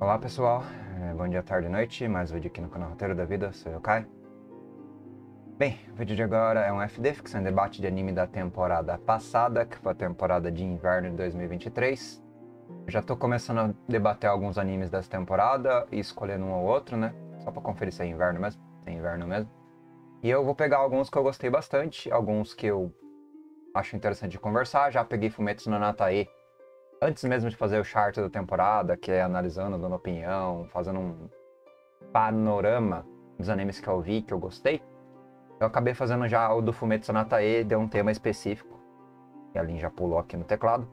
Olá pessoal, É, bom dia, tarde e noite, mais um vídeo aqui no canal Roteiro da Vida, sou eu, Kai. Bem, o vídeo de agora é um FD, ficção em debate de anime da temporada passada, que foi a temporada de inverno de 2023. Eu já tô começando a debater alguns animes dessa temporada e escolhendo um ou outro, né? Só pra conferir se é inverno mesmo, se é inverno mesmo. E eu vou pegar alguns que eu gostei bastante, alguns que eu acho interessante de conversar. Já peguei Fumetsu no Natae antes mesmo de fazer o chart da temporada, que é analisando, dando opinião, fazendo um panorama dos animes que eu vi, que eu gostei, eu acabei fazendo já o do Fumetsu Natae, deu um tema específico, e a Lin já pulou aqui no teclado,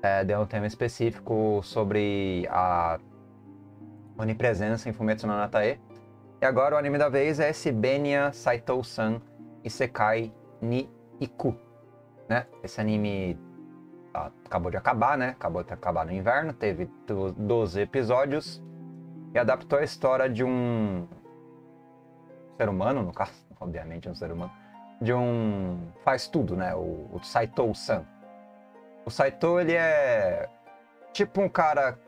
é, deu um tema específico sobre a onipresença em Fumetsu no Natae. E agora o anime da vez é esse Benya Saito-san Isekai ni Iku, né? Esse anime acabou de acabar, né? Acabou de acabar no inverno, teve 12 episódios e adaptou a história de um ser humano, no caso, obviamente um ser humano, de um faz tudo, né? O, o Saito-san. O Saito, ele é tipo um cara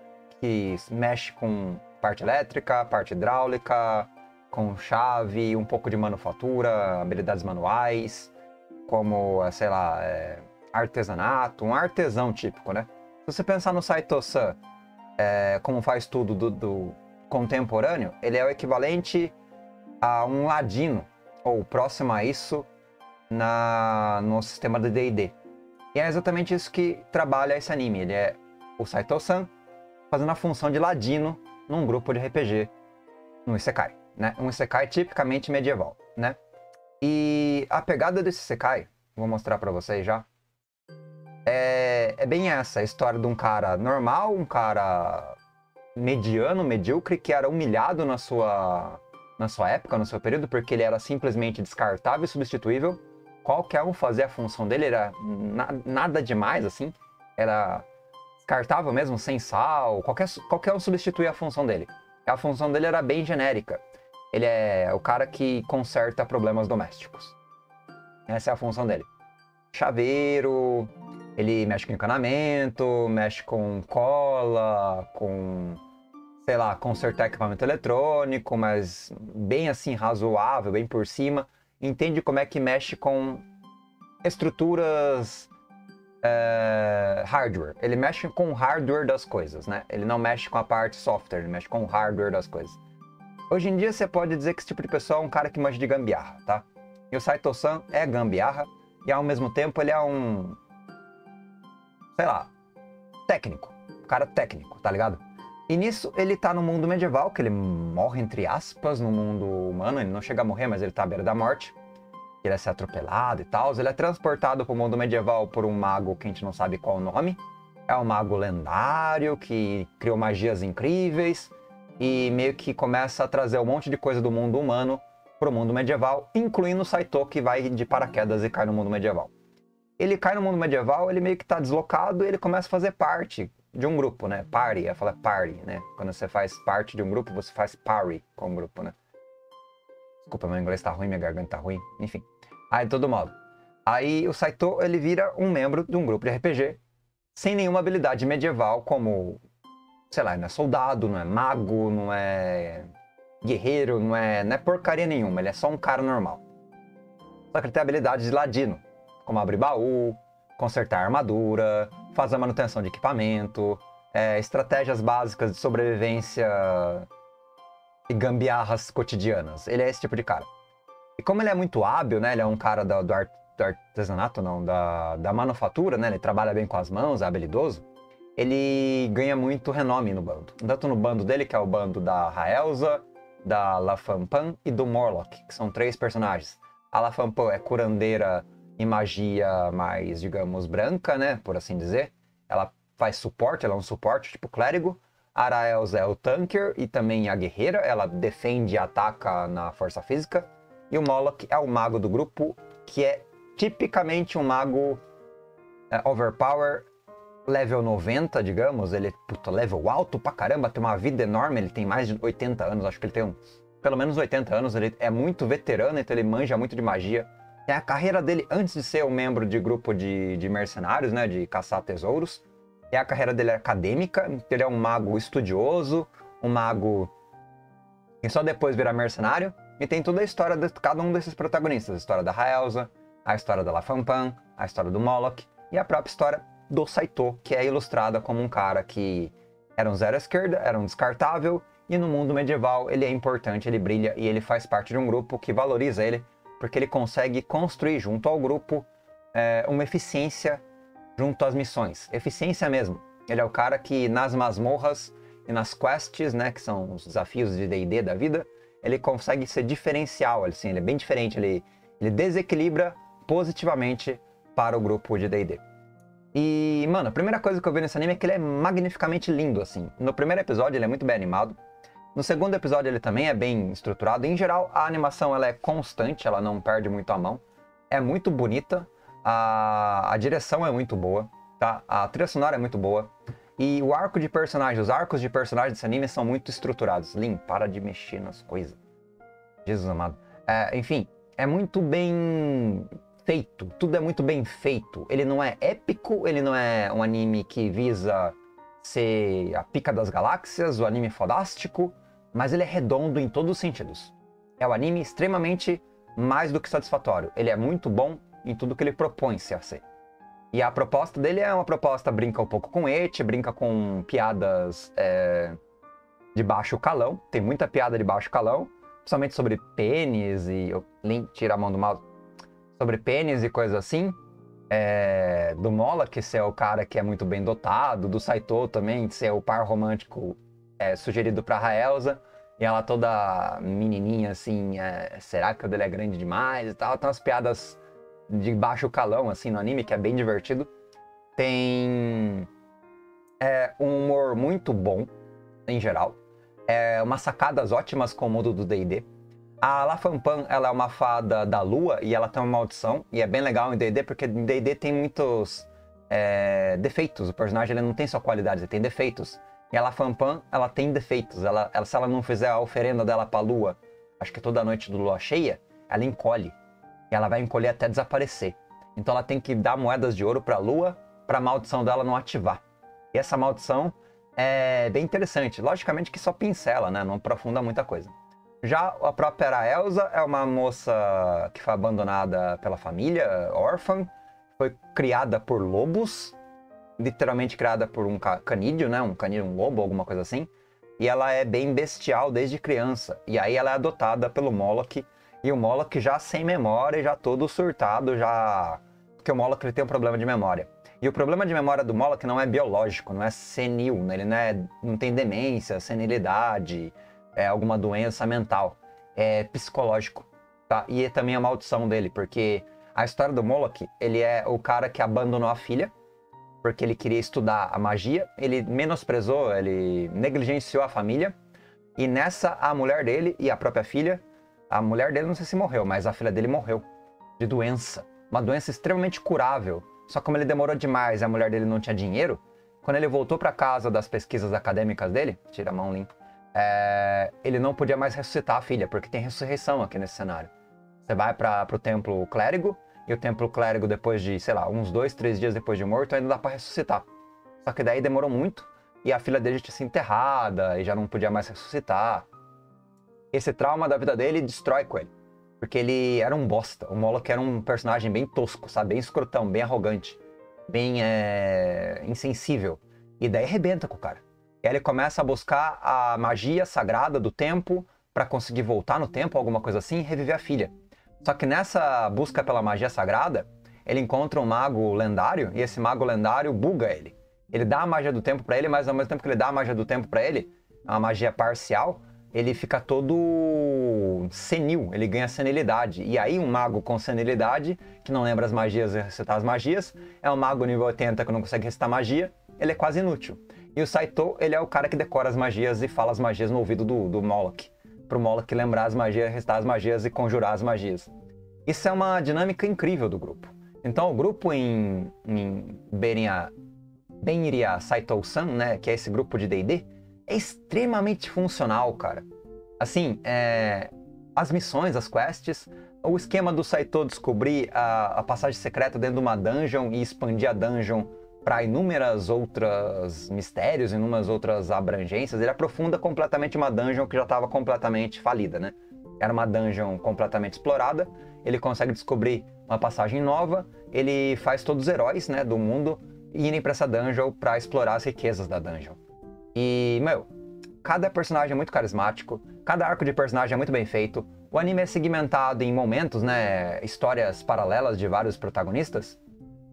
que mexe com parte elétrica, parte hidráulica, com chave, um pouco de manufatura, habilidades manuais, como, sei lá, é, artesanato, um artesão típico, né? Se você pensar no Saito-san é, como faz tudo do, do, contemporâneo, ele é o equivalente a um ladino, ou próximo a isso, na, no sistema de D&D. E é exatamente isso que trabalha esse anime. Ele é o Saito-san fazendo a função de ladino num grupo de RPG, no Isekai, né? Um Isekai tipicamente medieval, né? E a pegada desse Isekai, vou mostrar para vocês já, é, é bem essa, a história de um cara normal, um cara mediano, medíocre, que era humilhado na sua, na sua época, no seu período, porque ele era simplesmente descartável e substituível. Qualquer um fazia a função dele, era na, nada demais, assim. Era descartável mesmo, sem sal, qualquer, qualquer um substituía a função dele. A função dele era bem genérica. Ele é o cara que conserta problemas domésticos. Essa é a função dele. Chaveiro, ele mexe com encanamento, mexe com cola, com, sei lá, consertar equipamento eletrônico, mas bem assim razoável, bem por cima. Entende como é que mexe com estruturas é, hardware. Ele mexe com o hardware das coisas, né? Ele não mexe com a parte software, ele mexe com o hardware das coisas. Hoje em dia você pode dizer que esse tipo de pessoa é um cara que manja de gambiarra, tá? E o Saito-san é gambiarra e ao mesmo tempo ele é um sei lá, técnico. Cara técnico, tá ligado? E nisso ele tá no mundo medieval, que ele morre entre aspas no mundo humano, ele não chega a morrer, mas ele tá à beira da morte. Ele é ser atropelado e tal. Ele é transportado pro mundo medieval por um mago que a gente não sabe qual o nome. É um mago lendário que criou magias incríveis e meio que começa a trazer um monte de coisa do mundo humano pro mundo medieval, incluindo o Saito que vai de paraquedas e cai no mundo medieval ele cai no mundo medieval, ele meio que está deslocado ele começa a fazer parte de um grupo, né? Party, eu falo party, né? Quando você faz parte de um grupo, você faz party com o grupo, né? Desculpa, meu inglês tá ruim, minha garganta tá ruim, enfim. Aí, de todo modo. Aí o Saito, ele vira um membro de um grupo de RPG sem nenhuma habilidade medieval, como, sei lá, não é soldado, não é mago, não é guerreiro, não é, não é porcaria nenhuma, ele é só um cara normal. Só que ele tem habilidade de ladino, como abrir baú, consertar armadura, fazer manutenção de equipamento, é, estratégias básicas de sobrevivência e gambiarras cotidianas. Ele é esse tipo de cara. E como ele é muito hábil, né? Ele é um cara do, do, art, do artesanato, não, da, da manufatura, né? Ele trabalha bem com as mãos, é habilidoso. Ele ganha muito renome no bando. Tanto no bando dele, que é o bando da Raelza, da La Fampan e do Morlock, que são três personagens. A La Fampan é curandeira em magia mais, digamos, branca, né? Por assim dizer. Ela faz suporte, ela é um suporte tipo clérigo. Araels é o tanker e também a guerreira, ela defende e ataca na força física. E o Moloch é o mago do grupo, que é tipicamente um mago é, overpower, level 90, digamos. Ele é puta, level alto pra caramba, tem uma vida enorme, ele tem mais de 80 anos, acho que ele tem um, pelo menos 80 anos, ele é muito veterano, então ele manja muito de magia. É a carreira dele antes de ser um membro de grupo de, de mercenários, né, de caçar tesouros. É a carreira dele acadêmica, ele é um mago estudioso, um mago que só depois vira mercenário. E tem toda a história de cada um desses protagonistas. A história da Raelza, a história da La Fanpan, a história do Moloch e a própria história do Saito, que é ilustrada como um cara que era um zero à esquerda, era um descartável, e no mundo medieval ele é importante, ele brilha e ele faz parte de um grupo que valoriza ele, porque ele consegue construir junto ao grupo é, uma eficiência junto às missões. Eficiência mesmo. Ele é o cara que nas masmorras e nas quests, né, que são os desafios de D&D da vida, ele consegue ser diferencial, assim, ele é bem diferente, ele, ele desequilibra positivamente para o grupo de D&D. E, mano, a primeira coisa que eu vi nesse anime é que ele é magnificamente lindo, assim. No primeiro episódio ele é muito bem animado. No segundo episódio ele também é bem estruturado. Em geral, a animação ela é constante, ela não perde muito a mão. É muito bonita. A, a direção é muito boa, tá? A trilha sonora é muito boa. E o arco de personagens, os arcos de personagens desse anime são muito estruturados. Lin, para de mexer nas coisas. Jesus amado. É, enfim, é muito bem feito, tudo é muito bem feito. Ele não é épico, ele não é um anime que visa ser a pica das galáxias, o anime fodástico, mas ele é redondo em todos os sentidos. É um anime extremamente mais do que satisfatório. Ele é muito bom em tudo que ele propõe-se a ser. E a proposta dele é uma proposta brinca um pouco com et, brinca com piadas é, de baixo calão. Tem muita piada de baixo calão, principalmente sobre pênis e. Link, tira a mão do mouse sobre pênis e coisas assim. É, do Mola, que ser o cara que é muito bem dotado, do Saito também, de ser o par romântico é, sugerido pra Raelza, e ela toda menininha assim, é, será que o dele é grande demais e tal. Tem umas piadas de baixo calão, assim, no anime, que é bem divertido. Tem é, um humor muito bom, em geral. É, umas sacadas ótimas com o mundo do D&D. A La Fanpan, ela é uma fada da lua e ela tem uma maldição. E é bem legal em D&D porque em D&D tem muitos é, defeitos. O personagem ele não tem só qualidades, ele tem defeitos. E a La Fanpan, ela tem defeitos. Ela, ela, se ela não fizer a oferenda dela pra lua, acho que toda noite do lua cheia, ela encolhe. E ela vai encolher até desaparecer. Então ela tem que dar moedas de ouro pra lua pra maldição dela não ativar. E essa maldição é bem interessante. Logicamente que só pincela, né? Não aprofunda muita coisa. Já a própria Elsa é uma moça que foi abandonada pela família, órfã, foi criada por lobos, literalmente criada por um canídeo, né? Um canídeo, um lobo, alguma coisa assim. E ela é bem bestial desde criança. E aí ela é adotada pelo Moloch. E o Moloch já sem memória, já todo surtado, já... Porque o Moloch ele tem um problema de memória. E o problema de memória do Moloch não é biológico, não é senil, né? ele não, é, não tem demência, senilidade, é, alguma doença mental, é psicológico, tá? E é também a maldição dele, porque a história do Moloch, ele é o cara que abandonou a filha, porque ele queria estudar a magia, ele menosprezou, ele negligenciou a família, e nessa a mulher dele e a própria filha, a mulher dele não sei se morreu, mas a filha dele morreu de doença, uma doença extremamente curável. Só como ele demorou demais e a mulher dele não tinha dinheiro, quando ele voltou para casa das pesquisas acadêmicas dele, tira a mão limpa, é, ele não podia mais ressuscitar a filha, porque tem ressurreição aqui nesse cenário. Você vai para o templo clérigo, e o templo clérigo, depois de, sei lá, uns dois, três dias depois de morto, ainda dá para ressuscitar. Só que daí demorou muito, e a filha dele tinha sido enterrada, e já não podia mais ressuscitar. Esse trauma da vida dele destrói com ele. Porque ele era um bosta. O Moloch era um personagem bem tosco, sabe? Bem escrotão, bem arrogante, bem é, insensível. E daí arrebenta com o cara. E aí ele começa a buscar a magia sagrada do tempo para conseguir voltar no tempo, alguma coisa assim, e reviver a filha. Só que nessa busca pela magia sagrada, ele encontra um mago lendário e esse mago lendário buga ele. Ele dá a magia do tempo para ele, mas ao mesmo tempo que ele dá a magia do tempo para ele, a magia parcial, ele fica todo senil, ele ganha senilidade. E aí um mago com senilidade, que não lembra as magias e recitar as magias, é um mago nível 80 que não consegue recitar magia, ele é quase inútil. E o Saito, ele é o cara que decora as magias e fala as magias no ouvido do, do Moloch. Pro Moloch lembrar as magias, restar as magias e conjurar as magias. Isso é uma dinâmica incrível do grupo. Então o grupo em, em Benia, Benria Saito-san, né, que é esse grupo de D&D, é extremamente funcional, cara. Assim, é, as missões, as quests, o esquema do Saito descobrir a, a passagem secreta dentro de uma dungeon e expandir a dungeon para inúmeras outras mistérios, inúmeras outras abrangências, ele aprofunda completamente uma dungeon que já estava completamente falida, né? Era uma dungeon completamente explorada, ele consegue descobrir uma passagem nova, ele faz todos os heróis, né, do mundo irem para essa dungeon para explorar as riquezas da dungeon. E, meu, cada personagem é muito carismático, cada arco de personagem é muito bem feito. O anime é segmentado em momentos, né, histórias paralelas de vários protagonistas.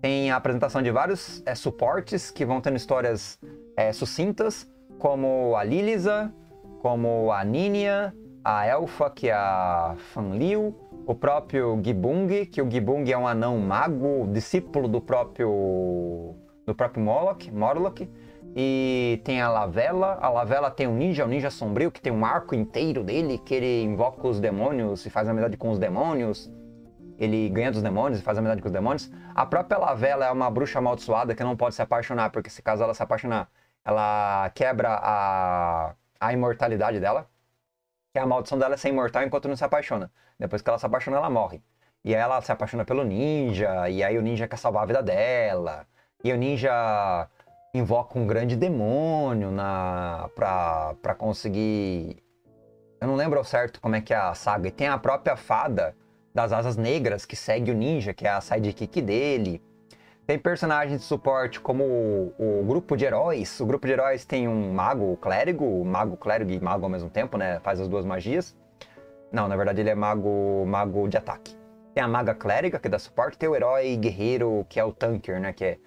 Tem a apresentação de vários é, suportes que vão tendo histórias é, sucintas, como a Lilisa, como a Ninia, a Elfa, que é a Fanliu, o próprio Gibung, que o Gibung é um anão mago, discípulo do próprio do próprio Moloch, Morlock. E tem a Lavela. A Lavela tem um ninja, um ninja sombrio, que tem um arco inteiro dele, que ele invoca os demônios e faz amizade com os demônios. Ele ganha dos demônios e faz amizade com os demônios. A própria Lavela é uma bruxa amaldiçoada que não pode se apaixonar, porque se caso ela se apaixonar, ela quebra a, a imortalidade dela. Que a maldição dela é ser imortal enquanto não se apaixona. Depois que ela se apaixona, ela morre. E aí ela se apaixona pelo ninja, e aí o ninja quer salvar a vida dela. E o ninja invoca um grande demônio na pra, pra conseguir. Eu não lembro ao certo como é que é a saga. E tem a própria fada das asas negras que segue o ninja, que é a sidekick dele. Tem personagens de suporte como o, o, grupo de heróis. O grupo de heróis tem um mago clérigo, mago clérigo e mago ao mesmo tempo, né? Faz as duas magias. Não, na verdade ele é mago, mago de ataque. Tem a maga clériga que dá suporte, tem o herói guerreiro que é o tanker, né? Que é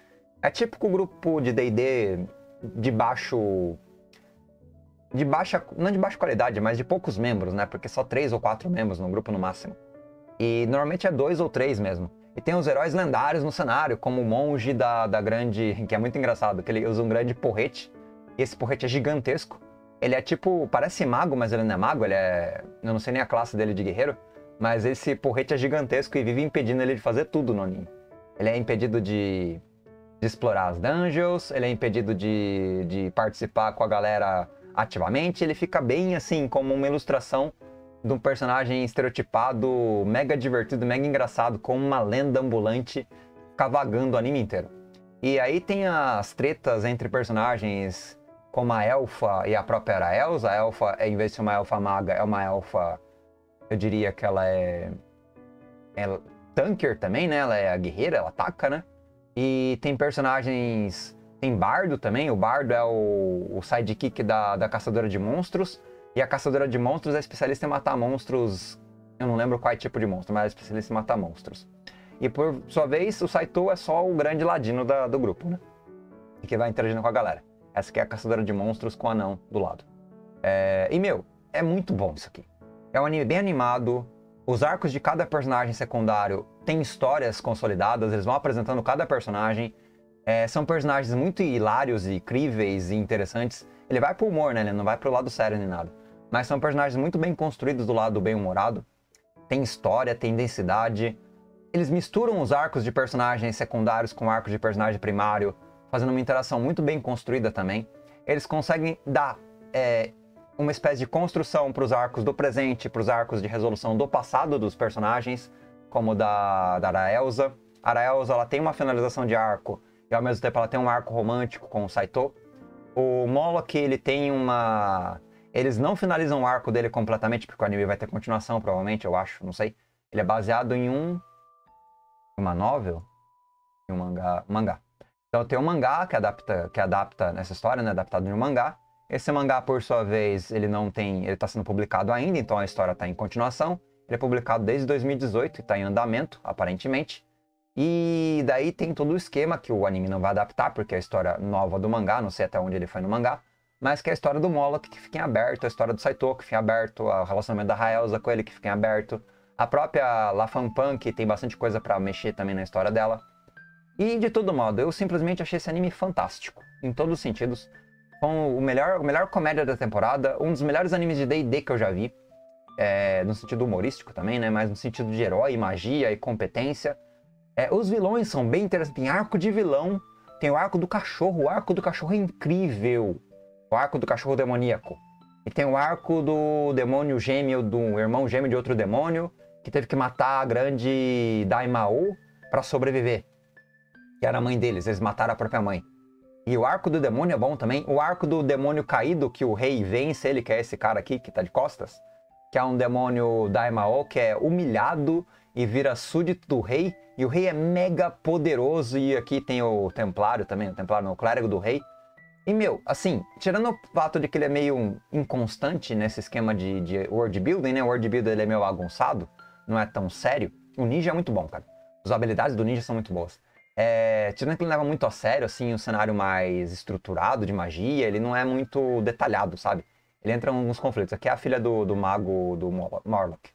é típico grupo de D&D de baixo... De baixa... Não de baixa qualidade, mas de poucos membros, né? Porque só três ou quatro membros no grupo no máximo. E normalmente é dois ou três mesmo. E tem os heróis lendários no cenário, como o monge da, da grande... Que é muito engraçado, que ele usa um grande porrete. E esse porrete é gigantesco. Ele é tipo... Parece mago, mas ele não é mago. Ele é... Eu não sei nem a classe dele de guerreiro. Mas esse porrete é gigantesco e vive impedindo ele de fazer tudo no anime. Ele é impedido de de explorar as dungeons, ele é impedido de, de participar com a galera ativamente, ele fica bem assim, como uma ilustração de um personagem estereotipado, mega divertido, mega engraçado, como uma lenda ambulante cavagando o anime inteiro. E aí tem as tretas entre personagens como a Elfa e a própria Elsa. A Elfa, em vez de ser uma Elfa maga, é uma Elfa, eu diria que ela é, é tanker também, né? Ela é a guerreira, ela ataca, né? E tem personagens. Tem Bardo também. O Bardo é o, o sidekick da, da Caçadora de Monstros. E a Caçadora de Monstros é especialista em matar monstros. Eu não lembro qual é tipo de monstro, mas é especialista em matar monstros. E por sua vez, o Saito é só o grande ladino da, do grupo, né? E que vai interagindo com a galera. Essa aqui é a Caçadora de Monstros com o anão do lado. É... E, meu, é muito bom isso aqui. É um anime bem animado, os arcos de cada personagem secundário têm histórias consolidadas, eles vão apresentando cada personagem. É, são personagens muito hilários e críveis e interessantes. Ele vai pro humor, né? Ele não vai pro lado sério nem nada. Mas são personagens muito bem construídos do lado bem-humorado. Tem história, tem densidade. Eles misturam os arcos de personagens secundários com arcos de personagem primário, fazendo uma interação muito bem construída também. Eles conseguem dar é, uma espécie de construção para os arcos do presente, para os arcos de resolução do passado dos personagens, como da, da Araelza. A Araelza ela tem uma finalização de arco e ao mesmo tempo ela tem um arco romântico com o Saito. O Moloch ele tem uma... Eles não finalizam o arco dele completamente, porque o anime vai ter continuação, provavelmente, eu acho, não sei. Ele é baseado em um... Uma novel? Em um mangá. mangá. Então tem um mangá que adapta, que adapta nessa história, né? Adaptado de um mangá. Esse mangá, por sua vez, ele não tem, ele está sendo publicado ainda, então a história está em continuação. Ele é publicado desde 2018 e está em andamento, aparentemente. E daí tem todo o esquema que o anime não vai adaptar, porque é a história nova do mangá, não sei até onde ele foi no mangá, mas que é a história do Moloch que fica em aberto, a história do Saito que fica em aberto, o relacionamento da Raelza com ele que fica em aberto, a própria La que tem bastante coisa para mexer também na história dela. E de todo modo, eu simplesmente achei esse anime fantástico, em todos os sentidos com o melhor, o melhor comédia da temporada, um dos melhores animes de D&D que eu já vi, é, no sentido humorístico também, né? Mas no sentido de herói, magia e competência. É, os vilões são bem interessantes. Tem arco de vilão, tem o arco do cachorro. O arco do cachorro é incrível. O arco do cachorro demoníaco. E tem o arco do demônio gêmeo, do irmão gêmeo de outro demônio, que teve que matar a grande Daimao para sobreviver. que era a mãe deles, eles mataram a própria mãe. E o arco do demônio é bom também. O arco do demônio caído, que o rei vence ele, que é esse cara aqui que tá de costas, que é um demônio Daimao, que é humilhado e vira súdito do rei. E o rei é mega poderoso. E aqui tem o Templário também, o Templário não, o clérigo do rei. E, meu, assim, tirando o fato de que ele é meio inconstante nesse esquema de, de world building, né? O world building ele é meio bagunçado, não é tão sério. O ninja é muito bom, cara. As habilidades do ninja são muito boas. É, tirando que ele leva muito a sério, assim, o um cenário mais estruturado de magia, ele não é muito detalhado, sabe? Ele entra em alguns conflitos. Aqui é a filha do, do mago do Morlock,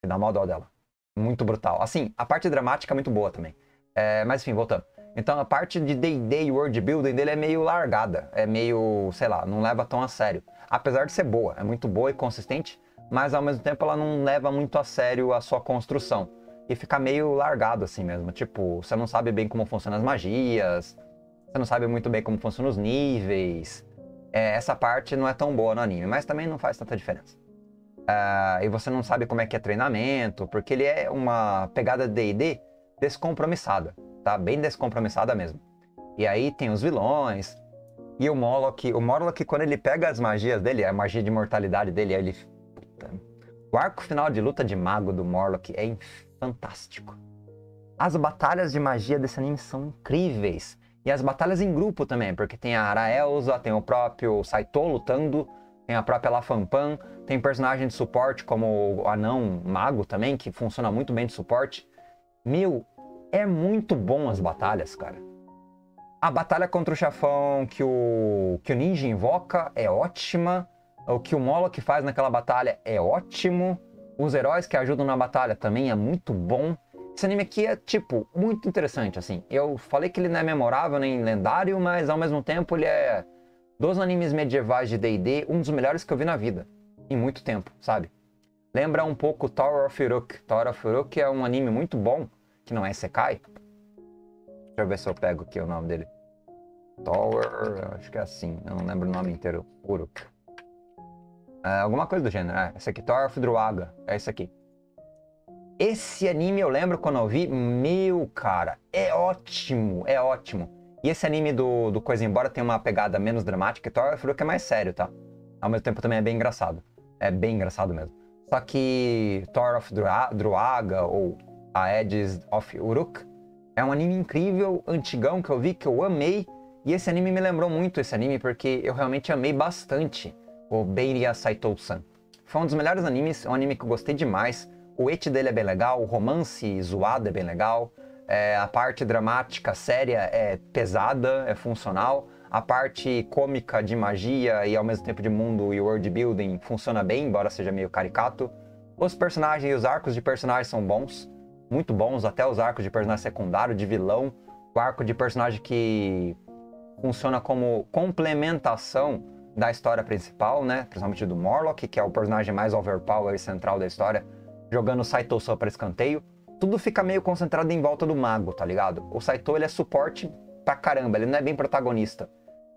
que dá mal dó dela. Muito brutal. Assim, a parte dramática é muito boa também. É, mas enfim, voltando. Então a parte de D&D e world building dele é meio largada, é meio, sei lá, não leva tão a sério. Apesar de ser boa, é muito boa e consistente, mas ao mesmo tempo ela não leva muito a sério a sua construção. E fica meio largado assim mesmo, tipo, você não sabe bem como funcionam as magias, você não sabe muito bem como funcionam os níveis. É, essa parte não é tão boa no anime, mas também não faz tanta diferença. Uh, e você não sabe como é que é treinamento, porque ele é uma pegada D&D descompromissada tá? Bem descompromissada mesmo. E aí tem os vilões. E o Moloch, o Moloch quando ele pega as magias dele, a magia de mortalidade dele, ele o arco final de luta de mago do Morlock é fantástico. As batalhas de magia desse anime são incríveis. E as batalhas em grupo também, porque tem a Araelza, tem o próprio Saito lutando, tem a própria Lafampan, tem personagem de suporte como o anão mago também, que funciona muito bem de suporte. Meu, é muito bom as batalhas, cara. A batalha contra o chefão que o, que o ninja invoca é ótima. O que o Moloch faz naquela batalha é ótimo. Os heróis que ajudam na batalha também é muito bom. Esse anime aqui é, tipo, muito interessante, assim. Eu falei que ele não é memorável nem lendário, mas ao mesmo tempo ele é, dos animes medievais de D&D, um dos melhores que eu vi na vida. Em muito tempo, sabe? Lembra um pouco Tower of Uruk. Tower of Uruk é um anime muito bom, que não é Sekai. Deixa eu ver se eu pego aqui o nome dele. Tower, acho que é assim, eu não lembro o nome inteiro. Uruk. É, alguma coisa do gênero. É, esse aqui, Tower of Druaga. É esse aqui. Esse anime eu lembro quando eu vi, meu cara, é ótimo, é ótimo. E esse anime do, do Coisa Embora tem uma pegada menos dramática, Tower of Uruk é mais sério, tá? Ao mesmo tempo também é bem engraçado. É bem engraçado mesmo. Só que Tower of Druaga ou a Edges of Uruk. É um anime incrível, antigão, que eu vi, que eu amei. E esse anime me lembrou muito esse anime, porque eu realmente amei bastante o Beiria Saito-san. Foi um dos melhores animes, é um anime que eu gostei demais. O et dele é bem legal, o romance zoado é bem legal. É, a parte dramática, séria, é pesada, é funcional. A parte cômica de magia e ao mesmo tempo de mundo e world building funciona bem, embora seja meio caricato. Os personagens e os arcos de personagens são bons muito bons, até os arcos de personagem secundário, de vilão, o arco de personagem que funciona como complementação da história principal, né? Principalmente do Morlock, que é o personagem mais overpower e central da história, jogando o Saito só para escanteio. Tudo fica meio concentrado em volta do mago, tá ligado? O Saito ele é suporte pra caramba, ele não é bem protagonista.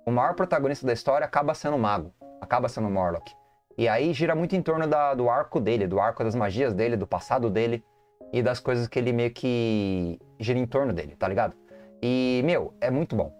O maior protagonista da história acaba sendo o mago, acaba sendo o Morlock. E aí gira muito em torno da, do arco dele, do arco das magias dele, do passado dele e das coisas que ele meio que gira em torno dele, tá ligado? E, meu, é muito bom.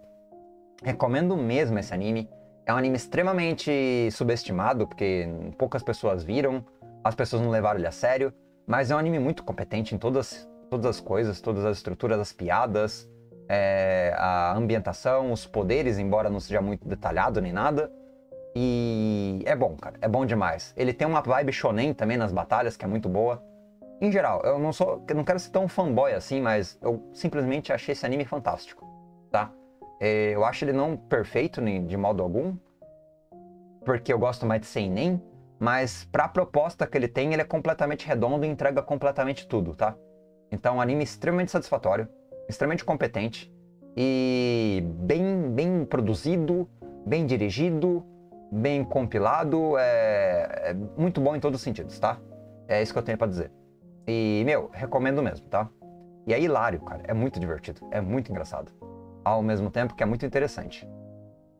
Recomendo mesmo esse anime. É um anime extremamente subestimado, porque poucas pessoas viram, as pessoas não levaram ele a sério, mas é um anime muito competente em todas, todas as coisas, todas as estruturas, as piadas, é, a ambientação, os poderes, embora não seja muito detalhado nem nada. E é bom, cara, é bom demais. Ele tem uma vibe shonen também nas batalhas, que é muito boa. Em geral, eu não sou, eu não quero ser tão fanboy assim, mas eu simplesmente achei esse anime fantástico, tá? É, eu acho ele não perfeito de modo algum, porque eu gosto mais de seinen, mas para a proposta que ele tem, ele é completamente redondo e entrega completamente tudo, tá? Então, um anime extremamente satisfatório, extremamente competente e bem, bem produzido, bem dirigido, bem compilado, é, é muito bom em todos os sentidos, tá? É isso que eu tenho para dizer. E, meu, recomendo mesmo, tá? E é hilário, cara. É muito divertido. É muito engraçado. Ao mesmo tempo que é muito interessante.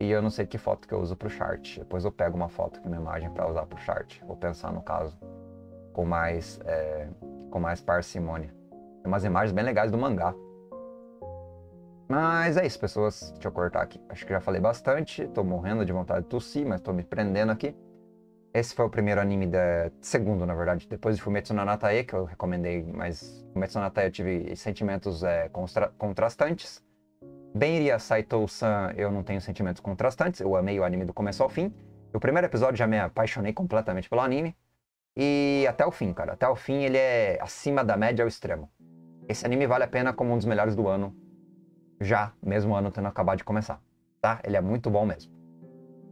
E eu não sei que foto que eu uso pro chart. Depois eu pego uma foto com uma imagem para usar pro chart. Vou pensar no caso com mais, é, com mais parcimônia. Tem umas imagens bem legais do mangá. Mas é isso, pessoas. Deixa eu cortar aqui. Acho que já falei bastante. Tô morrendo de vontade de tossir, mas tô me prendendo aqui. Esse foi o primeiro anime da. Segundo, na verdade. Depois de Fumetsu no Natae, que eu recomendei, mas Fumetsu no Natae eu tive sentimentos é, contra... contrastantes. Benria Saito-san, eu não tenho sentimentos contrastantes. Eu amei o anime do começo ao fim. O primeiro episódio já me apaixonei completamente pelo anime. E até o fim, cara. Até o fim ele é acima da média ao extremo. Esse anime vale a pena como um dos melhores do ano. Já, mesmo ano tendo acabado de começar. Tá? Ele é muito bom mesmo.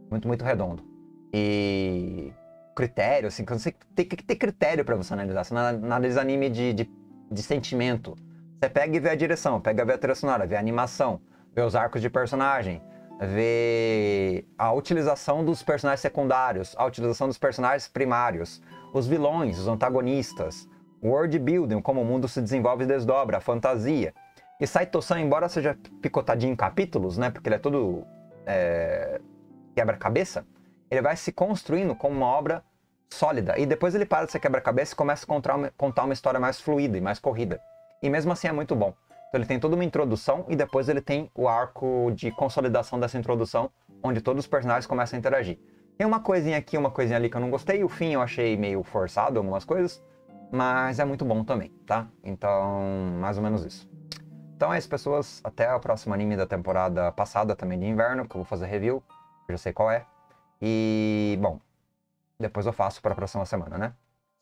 Muito, muito redondo. E critério, assim, você tem que ter critério para você analisar. Você não analisa anime de, de, de, sentimento. Você pega e vê a direção, pega e vê a trilha sonora, vê a animação, vê os arcos de personagem, vê a utilização dos personagens secundários, a utilização dos personagens primários, os vilões, os antagonistas, o world building, como o mundo se desenvolve e desdobra, a fantasia. E Saito-san, embora seja picotadinho em capítulos, né, porque ele é todo é, quebra-cabeça, ele vai se construindo como uma obra sólida. E depois ele para de ser quebra-cabeça e começa a contar uma, contar uma história mais fluida e mais corrida. E mesmo assim é muito bom. Então ele tem toda uma introdução e depois ele tem o arco de consolidação dessa introdução, onde todos os personagens começam a interagir. Tem uma coisinha aqui, uma coisinha ali que eu não gostei, o fim eu achei meio forçado algumas coisas, mas é muito bom também, tá? Então, mais ou menos isso. Então é isso, pessoas. Até o próximo anime da temporada passada, também de inverno, que eu vou fazer review. Eu já sei qual é. E, bom, depois eu faço para a próxima semana, né?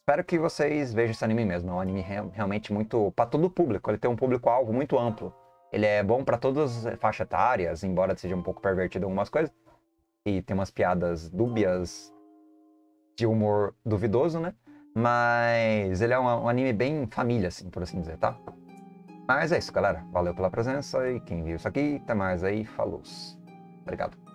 Espero que vocês vejam esse anime mesmo. É um anime realmente muito. para todo o público. Ele tem um público-alvo muito amplo. Ele é bom para todas as faixas etárias, embora seja um pouco pervertido algumas coisas. E tem umas piadas dúbias de humor duvidoso, né? Mas ele é um, um anime bem família, assim, por assim dizer, tá? Mas é isso, galera. Valeu pela presença e quem viu isso aqui, até mais aí. Falou. Obrigado.